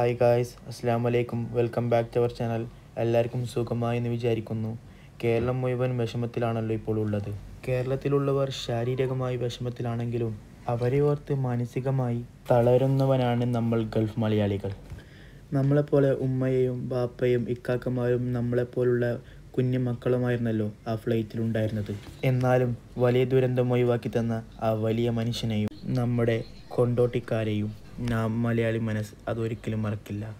Hi guys അസ്സാം വലൈക്കും welcome back to our channel എല്ലാവർക്കും സുഖമായി എന്ന് വിചാരിക്കുന്നു. കേരളം മുഴുവൻ വിഷമത്തിലാണല്ലോ ഇപ്പോൾ ഉള്ളത്. കേരളത്തിലുള്ളവർ ശാരീരികമായി വിഷമത്തിലാണെങ്കിലും അവരെ ഓർത്ത് മാനസികമായി തളരുന്നവനാണ് നമ്മൾ ഗൾഫ് മലയാളികൾ. നമ്മളെപ്പോലെ ഉമ്മയെയും ബാപ്പയും ഇക്കാക്കമാരും നമ്മളെപ്പോലുള്ള കുഞ്ഞു മക്കളുമായിരുന്നല്ലോ ആ ഫ്ലൈറ്റിലുണ്ടായിരുന്നത് എന്നാലും വലിയ ദുരന്തം ഒഴിവാക്കി തന്ന ആ വലിയ മനുഷ്യനെയും നമ്മുടെ കൊണ്ടോട്ടിക്കാരെയും നാം മലയാളി മനസ്സ് അതൊരിക്കലും മറക്കില്ല.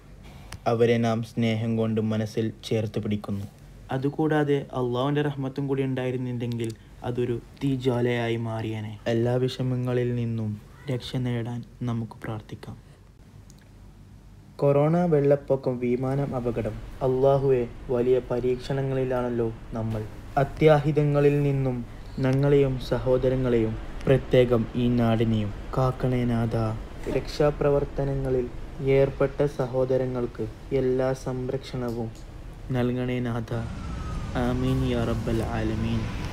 അവരെ നാം സ്നേഹം കൊണ്ട് മനസ്സിൽ ചേർത്ത് പിടിക്കുന്നു. അതുകൂടാതെ അള്ളാഹുവിന്റെ റഹ്മത്തും കൂടി ഉണ്ടായിരുന്നില്ലെങ്കിൽ അതൊരു തീജ്വാലയായി മാറിയനെ. എല്ലാ വിഷമങ്ങളിൽ നിന്നും രക്ഷ നേടാൻ നമുക്ക് പ്രാർത്ഥിക്കാം. കൊറോണ വെള്ളപ്പൊക്കം വിമാനം അപകടം അള്ളാഹുവെ വലിയ പരീക്ഷണങ്ങളിലാണല്ലോ നമ്മൾ. അത്യാഹിതങ്ങളിൽ നിന്നും ഞങ്ങളെയും സഹോദരങ്ങളെയും പ്രത്യേകം ഈ നാടിനെയും കാക്കണേ നാഥ. രക്ഷാപ്രവർത്തനങ്ങളിൽ ഏർപ്പെട്ട സഹോദരങ്ങൾക്ക് എല്ലാ സംരക്ഷണവും നൽകണേ നാഥ. ആമീൻ യാ റബ്ബൽ ആലമീൻ.